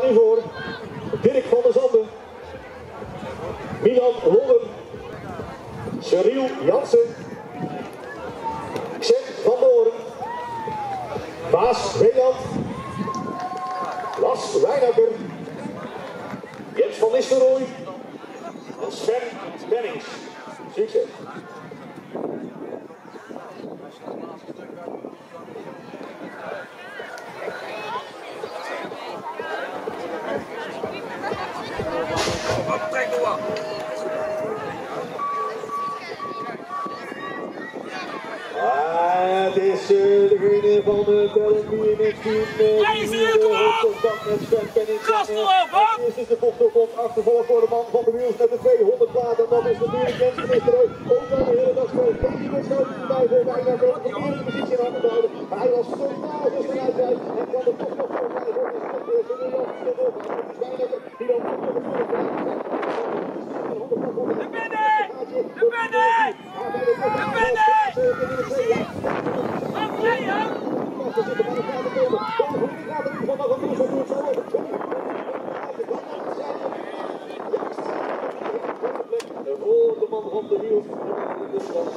gaan nu voor Dirk van der Zanden, Milan Loller, Cyril Jansen, Xen van Doorn, Baas Weeland, Las Wijnakker, Jens van Nistelrooy. En Sven Bennings. Succes! Het is uh, degene van uh, Bellamy in het team. Kom op! erop, hoor! Eerst is de bocht komt achtervolgd door de man van de wiels met de 200 plaat. En dat is natuurlijk Jens. Ook al de hele dag speelt. Bij voor bijna voor de eerste positie in handen te houden. Maar hij was totaal eruit uit. En er toch nog voor voor de de die dan de hielos también en